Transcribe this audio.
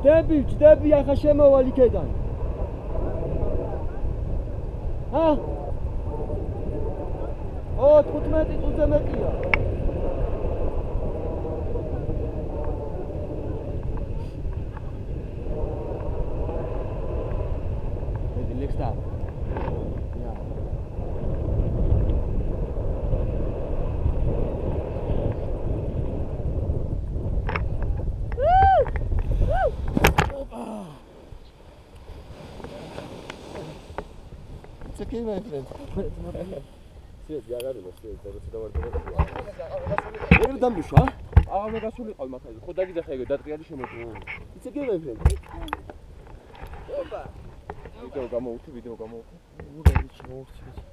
كتابي كتابي يا خشمة ولي كيدان ها؟ أو تخوت ماتي تخوت ماتي هذه اللي كتاب Okay, my friend. სიეთ გაგარილა სიეთ როცა დავარდება ვერ დამუშვა? აღარ მე გასულიყავ მაგაზე ხო დაგიძახე ეგ დატრიალი შემოწმო It's okay, my friend. ვიდეო გამოვუთი ვიდეო ურა ვიცი, მოვრცი.